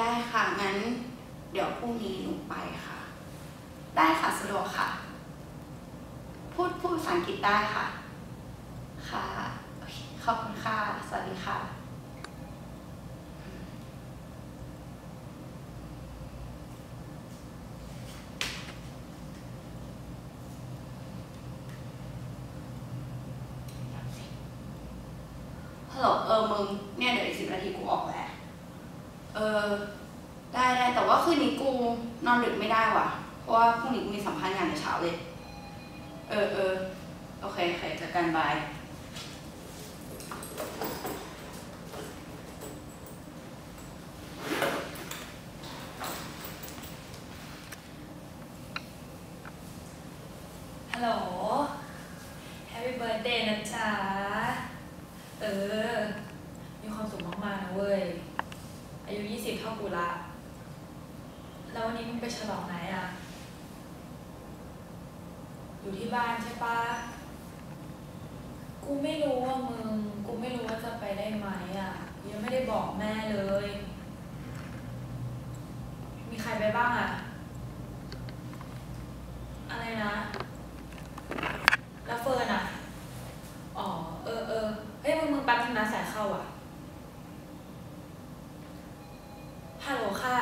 ได้ค่ะ งั้น เดี๋ยวพรุ่งนี้หนูไปค่ะ ได้ค่ะสะดวกค่ะ พูดพูดภาษาอังกฤษได้ค่ะ ค่ะ ขอบคุณค่ะ สวัสดีค่ะ ฮัลโหล เออมึง เออได้ได้แต่ว่าคืนนี้กูนอนดึกไม่ได้ว่ะ เพราะว่าพรุ่งนี้กูมีสัมภาษณ์งานในเช้าเลย เออเออโอเคโอเคเจอกันบาย ฮัลโหล Happy birthday นะจ๊ะ เออ มีความสุขมากๆนะเว้ย อายุ 20 เท่ากูละ แล้ววันนี้มึงไปฉลองไหนอะ อยู่ที่บ้านใช่ปะกูไม่รู้ว่ามึง กูไม่รู้ว่าจะไปได้ไหมอะ ยังไม่ได้บอกแม่เลย มีใครไปบ้างอะ อะไรนะ แล้วเฟิร์นอะ อ๋อ เออเออเฮ้ยมึงมึงแป๊บนึงนะสายเข้าอะ ฮัลโหลค่ะ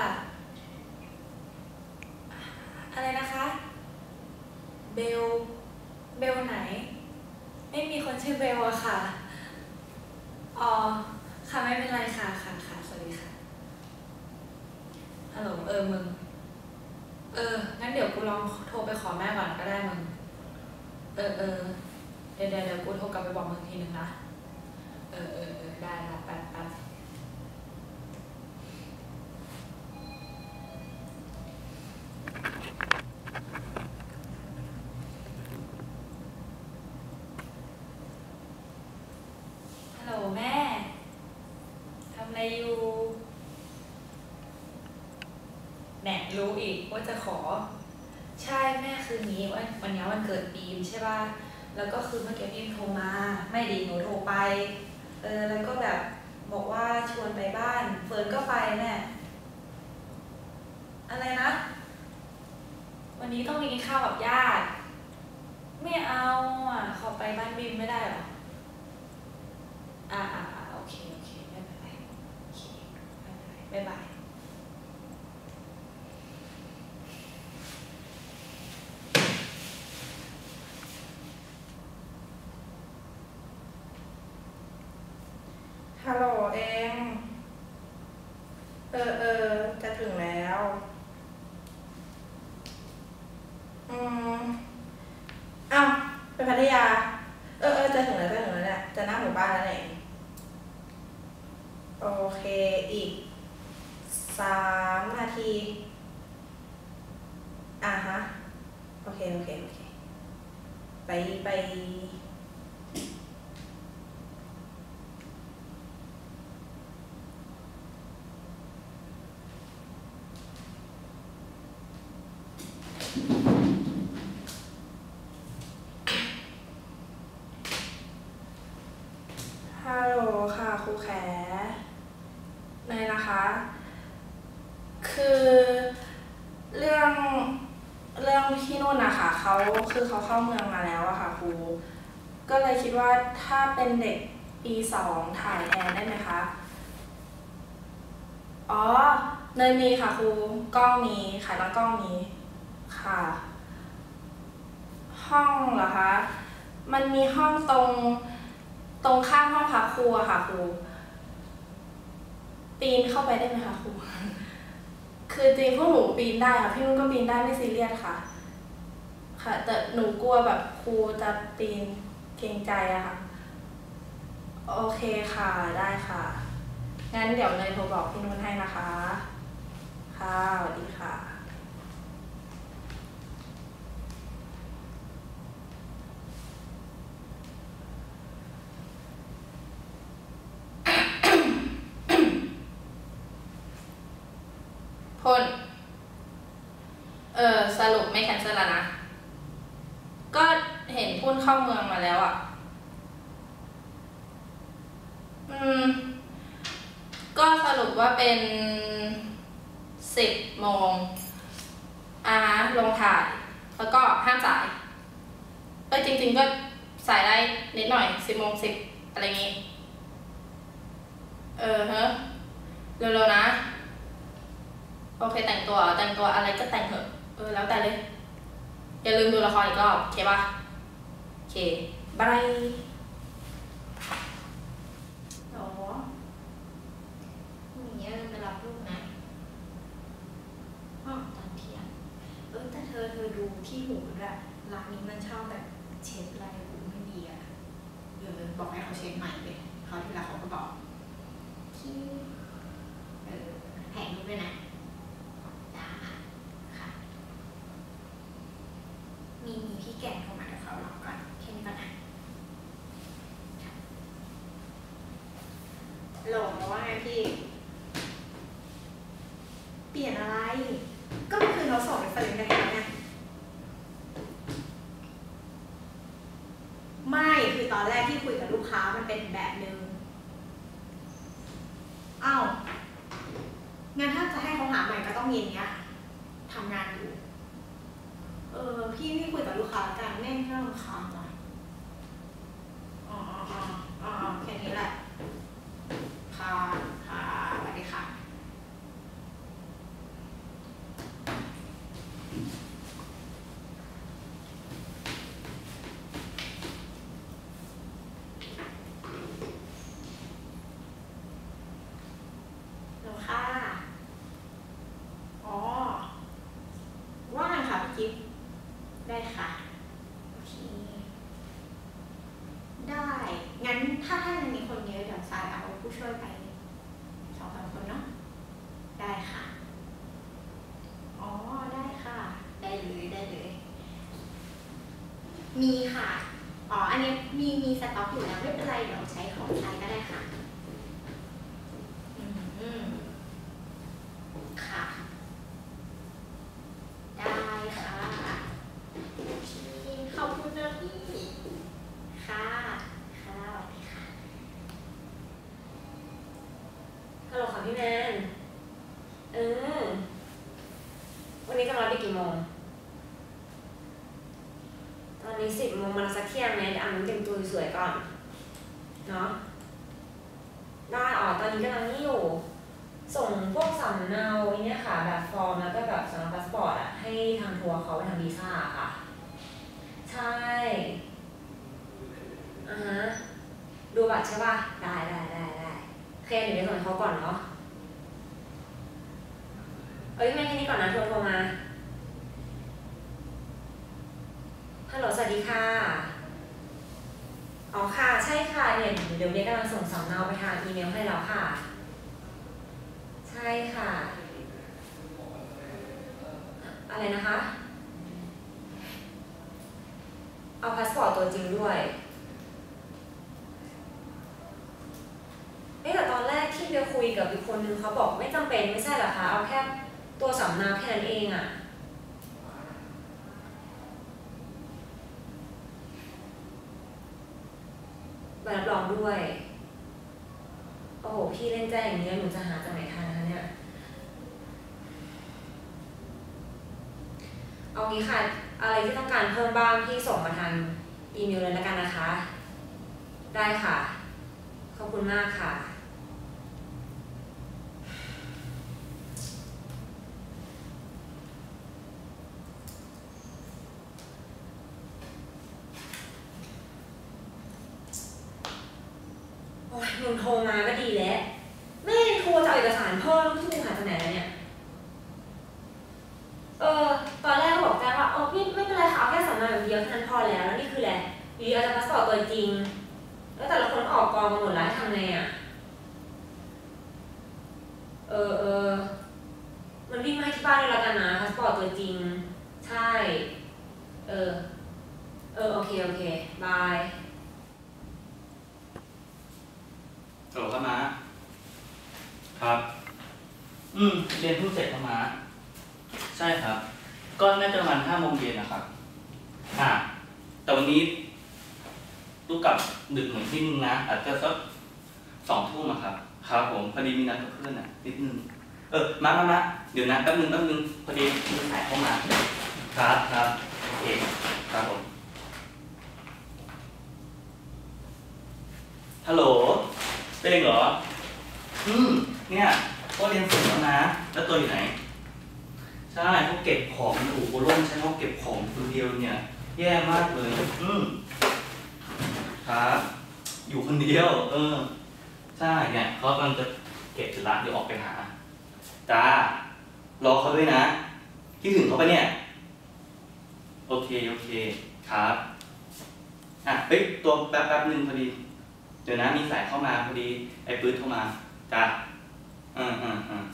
อะไรนะคะ เบล เบลไหน ที่เบลอะค่ะ อ๋อ ค่ะไม่เป็นไรค่ะค่ะค่ะ สวัสดีค่ะ ฮัลโหล เออมึง เออ งั้นเดี๋ยวกูลองโทรไปขอแม่ก่อนก็ได้มึง เออเออเดี๋ยวเดี๋ยวเดี๋ยวกูโทรกลับไปบอกมึงทีนึงนะ เออเออเออได้ละแป๊บแป๊บฮัลโหลแม่ ทำอะไรอยู่แหนรู้อีก ว่าจะขอ ใช่แม่คืนนี้วันวันนี้วันเกิดบีมใช่ป่ะแล้วก็คือเมื่อกี้บีมโทรมา ไม่ดีหนูโทรไปเออแล้วก็แบบบอกว่าชวนไปบ้าน เฟิร์นก็ไปแม่อะไรนะ วันนี้ต้องไปกินข้าวกับญาติไม่เอาอะขอไปบ้านบีมไม่ได้หรออ่าอ่าอ่าโอเคโอเคไม่เป็นไรโอเคไม่เป็นไรบ๊ายบาย ฮัลโหลเอง เออเออ จะถึงแล้ว อืมอ้าวไปพัทยา เออเออจะถึงแล้วจะถึงแล้วเนี่ยจะหน้าหมู่บ้านแล้วเนี่ยโอเค อีกสามนาที อ่าฮะ โอเค โอเค โอเค ไปไป ฮัลโหล ค่ะครูแขเนยนะคะ คือเรื่องเรื่องที่นู่นนะคะเขาคือเขาเข้าเมืองมาแล้วอะค่ะครูก็เลยคิดว่าถ้าเป็นเด็กปีสองถ่ายแทนได้ไหมคะ อ๋อเนยมีค่ะครูกล้องมีขายน้องกล้องมีค่ะ ห้องเหรอคะ มันมีห้องตรง ตรงข้างห้องพักครูอะค่ะครูปีนเข้าไปได้ไหมคะครูคือจริงพวกหนูปีนได้ค่ะพี่นุ่นก็ปีนได้ไม่ซีเรียสค่ะ ค่ะ แต่หนูกลัวแบบครูจะปีนเกรงใจอะค่ะ โอเคค่ะได้ค่ะงั้นเดี๋ยวเนยโทรบอกพี่นุ่นให้นะคะ ค่ะสวัสดีค่ะ พลเออสรุปไม่แคนเซิลแล้วนะ ก็เห็นพุ่นเข้าเมืองมาแล้วอะ่ะ อืม ก็สรุปว่าเป็นสิบโมงอ่าฮะลงถ่าย แล้วก็ห้ามจ่ายเอ้ยจริง ๆ ก็สายได้นิดหน่อยสิบโมงสิบอะไรงี้ เออเฮ้เร็วๆนะ โอเคแต่งตัวแต่งตัวอะไรก็แต่งเถอะเออแล้วแต่เลย อย่าลืมดูละครอีกรอบโอเคปะโอเคบายโอ้พรุ่งนี้เราไปรับลูกนะอ๋อตอนเที่ยงเออแต่เธอเธอดูที่หูด้วยร้านนี้มันชอบแบบเช็ดลายหูไม่ดีอะเออบอกให้เขาเช็คใหม่เลยคราวที่แล้วเขาก็บอกที่ เออแผงรูปด้วยนะจ้าค่ะ มีมีพี่แก่โทรมาเดี๋ยวเขารอก่อนแค่นี้ก่อนนะ โหลว่าไงพี่ เปลี่ยนอะไร ก็เมื่อคืนเราส่ง reference กันแล้วไงไม่ คือ ตอนแรกที่คุยกับลูกค้ามันเป็นแบบนึงอ้าวงั้นถ้าจะให้เขาหาใหม่ก็ต้องเย็นเนี้ยทำงานอยู่ เออพี่พี่คุยกับลูกค้าแล้วกันแม่งเริ่มค้างหน่อยอ๋ออ๋ออ๋ออ๋อแค่นี้แหละ ค่ะ ค่ะสวัสดีค่ะ หนูค่ะ อ๋อ ว่างค่ะพี่จิ๊บได้ค่ะ โอเค ได้ งั้นถ้าถ้ายังมีคนเยอะเดี๋ยวสายเอาผู้ช่วยไปสองสามคนเนาะ ได้ค่ะ อ๋อ ได้ค่ะ ได้เลยได้เลย มีค่ะ อ๋ออันนี้มีมีสต็อกอยู่แล้วไม่เป็นไรเดี๋ยวใช้ของใช้ก็ได้ค่ะอืมอืมค่ะ ได้ค่ะโอเคขอบคุณนะพี่ ค่ะ ค่ะสวัสดีค่ะฮัลโหลค่ะพี่แมนเออวันนี้จะมารับไปกี่โมง ตอนนี้สิบโมงมาสักเที่ยงไหมเดี๋ยวอาน้ำเต็มตัวสวยก่อนเนาะได้อ๋อตอนนี้กำลังนี่อยู่ ส่งพวกสำเนาเนี่ยค่ะ แบบฟอร์มแล้วก็แบบสำเนาพาสปอร์ตอะให้ทางทัวร์เขาไปทำวีซ่าค่ะ ใช่อ่าฮะดูบัตรใช่ป่ะ ได้ได้ได้ได้โอเคเดี๋ยวไปส่งให้เขาก่อนเนาะเอ้ยไม่แค่นี้ก่อนนะโทรโทรมาฮัลโหลสวัสดีค่ะ อ๋อค่ะใช่ค่ะเนี่ยเดี๋ยวเด็กกำลังส่งสำเนาไปทางอีเมลให้แล้วค่ะ ใช่ค่ะ อะไรนะคะ เอาพาสปอร์ตตัวจริงด้วยเอ๊แต่ตอนแรกที่เบลคุยกับอีกคนนึงเขาบอกไม่จำเป็นไม่ใช่เหรอคะ เอาแค่ตัวสำเนาแค่นั้นเองอะ ใบรับรองด้วย โอ้โห พี่เล่นแจ้งอย่างนี้แล้วหนูจะหาจากไหนทันะคะเนี่ย เอางี้ค่ะ อะไรที่ต้องการเพิ่มบ้างพี่ส่งมาทางอีเมลเลยละกันนะคะ ได้ค่ะ ขอบคุณมากค่ะ โอ้ยมึงโทรมาก็ดีแล้ว ไม่ได้โทรจะเอาเอกสารเพิ่มที่มึงหาจากไหนแล้วเนี่ย เออ ตอนแรกก็บอกแจ้งว่าเออพี่ไม่เป็นไรค่ะเอาแค่สำเนาอย่างเดียว แค่นั้นพอแล้วแล้วนี่คืออะไรอยู่ดีเอาแต่พาสปอร์ตตัวจริง แล้วแต่ละคนก็ออกกองกันหมดแล้วให้ทำไงอะ เออเออมันไม่วิ่งมาให้ที่บ้านเลยแล้วกันนะพาสปอร์ตตัวจริง ใช่ เออ เออ โอเค โอเค บายฮัลโหลครับม้าครับ อืม เรียนเพิ่งเสร็จครับม้าใช่ครับ ก็น่าจะประมาณห้าโมงเย็นนะครับ อ่า แต่วันนี้ลูกกลับดึกหมือนที่นึงนะ อาจจะสักสองทุ่มอะครับ ครับผม พอดีมีนัดกับเพื่อนอะนิดนึง เออ มามามาเดี๋ยวนะแป๊บนึงแป๊บนึง พอดีมีสายเข้ามา ครับครับโอเคครับผม ฮัลโหลเต้งเหรอ อืม เนี่ยก็เรียนเสร็จแล้วนะ แล้วตัวอยู่ไหน ใช่เขาเก็บของอยู่โบล่มใช้เขาเก็บของคนเดียวเนี่ย แย่มากเลย อืมครับอยู่คนเดียว เออ ใช่เนี่ยเขากำลังจะเก็บเสร็จละเดี๋ยวออกไปหาจ้ารอเขาด้วยนะคิดถึงเขาปะเนี่ย โอเค โอเค ครับ อะ เฮ้ย ตัวแป๊บแป๊บนึงพอดี เดี๋ยวนะ มีสายเข้ามาพอดี ไอ้ปื๊ดเข้ามาจ้าอืมอืมอืม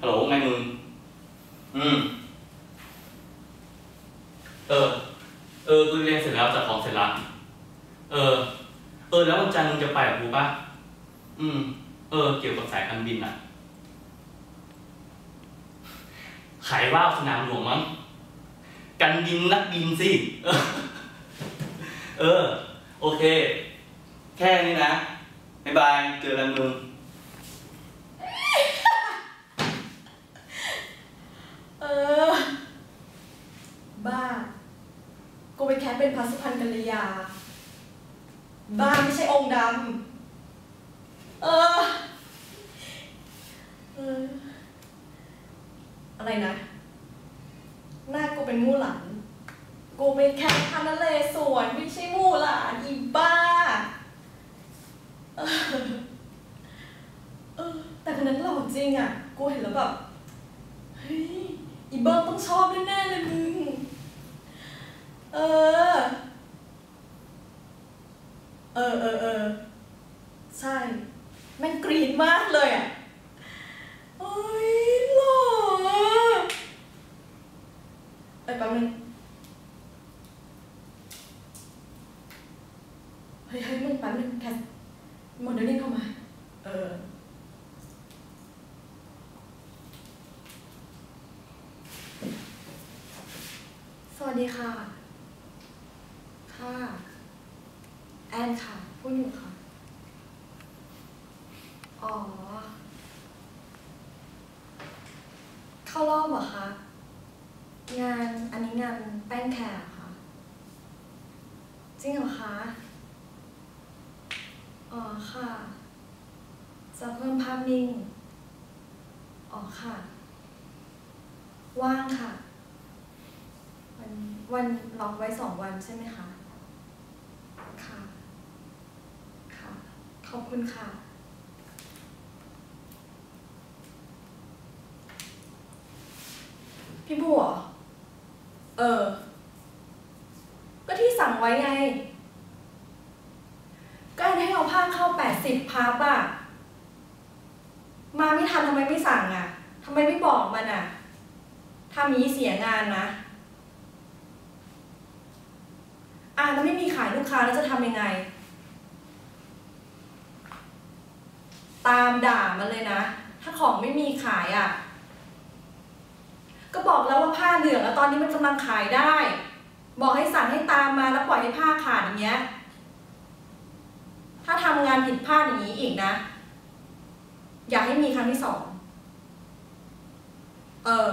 ฮัลโหลไงมึง อืม เออ เออกูเรียนเสร็จแล้วจัดของเสร็จล้วเออ เออ แล้ววันจันทร์มึงจะไปกับกูปะอืม เออ เกี่ยวกับสายการบินอะขายว่าวสนามหลวงมั้ง กันบินนักบินสิ เออเออโอเค แค่นี้นะบ๊ายบาย เจอกันมึงเออ บ้า กูไปแคสเป็นพัสพันธ์กัลยา บ้าไม่ใช่องค์ดำ เออ เออ อะไรนะ หน้ากูเป็นมู่หลานกูไปแคสพันนเลสวนไม่ใช่มู่หลานอีบ้า เออ แต่คนนั้นหล่อจริงอะ กูเห็นแล้วแบบ เฮ้ย อีเบิร์ต้องชอบแน่ๆเลยมึง เออ เออเออเออใช่แม่งกรีนมากเลยอะโอ้ยหล่ออะเอ้ยแป๊บนึง เฮ้ยเฮ้ยมึงแป๊บนึงแคสโมเดลลิ่งเข้ามา เออ สวัสดีค่ะ ค่ะ แอนค่ะ พูดอยู่ค่ะ อ๋อ เข้า รอบเหรอคะ งานอันนี้งานแป้งแขกค่ะ จริงเหรอคะ อ๋อค่ะ จะเพิ่มภาพนิ่ง อ๋อค่ะ ว่างค่ะ วันวันล็อกไว้สองวันใช่ไหมคะ ค่ะ ค่ะ ขอบคุณค่ะ พี่บัวเออ ก็ที่สั่งไว้ไง ก็ให้เอาผ้าเข้าแปดสิบพับอะมาไม่ทันทำไมไม่สั่งอะทำไมไม่บอกมันอะทำานี้เสียงานนะอ่าแล้วไม่มีขายลูกค้าแล้วจะทำยังไง ตามด่ามันเลยนะ ถ้าของไม่มีขายอะ่ะ ก็บอกแล้วว่าผ้าเหลืองแล้วตอนนี้มันกำลังขายได้ บอกให้สั่งให้ตามมาแล้วปล่อยให้ผ้าขาดอย่างเงี้ย ถ้าทำงานผิดพลาดอย่างนี้อีกนะ อย่าให้มีครั้งที่สอง เออ